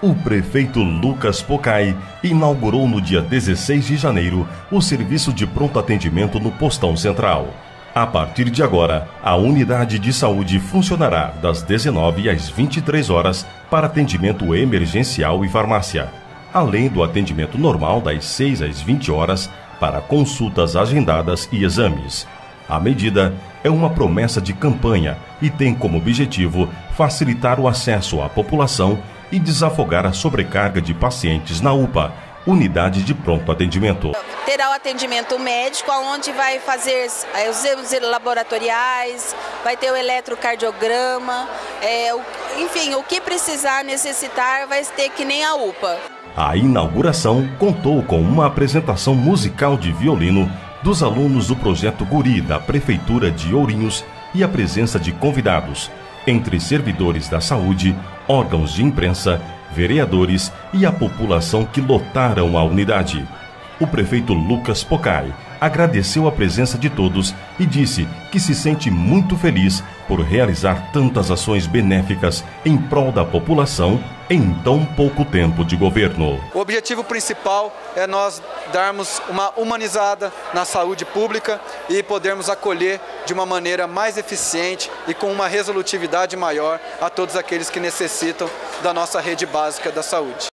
O prefeito Lucas Pocai inaugurou no dia 16 de janeiro o serviço de pronto atendimento no Postão Central. A partir de agora, a unidade de saúde funcionará das 19 às 23 horas para atendimento emergencial e farmácia, além do atendimento normal das 6 às 20 horas para consultas agendadas e exames. A medida é uma promessa de campanha e tem como objetivo facilitar o acesso à população e desafogar a sobrecarga de pacientes na UPA, unidade de pronto atendimento. Terá o atendimento médico, onde vai fazer eh, os exames laboratoriais, vai ter o eletrocardiograma, é, o, enfim, o que precisar, necessitar, vai ter que nem a UPA. A inauguração contou com uma apresentação musical de violino dos alunos do projeto Guri da Prefeitura de Ourinhos e a presença de convidados, entre servidores da saúde, órgãos de imprensa, vereadores e a população que lotaram a unidade. O prefeito Lucas Pocai agradeceu a presença de todos e disse que se sente muito feliz por realizar tantas ações benéficas em prol da população em tão pouco tempo de governo. O objetivo principal é nós darmos uma humanizada na saúde pública e podermos acolher de uma maneira mais eficiente e com uma resolutividade maior a todos aqueles que necessitam da nossa rede básica da saúde.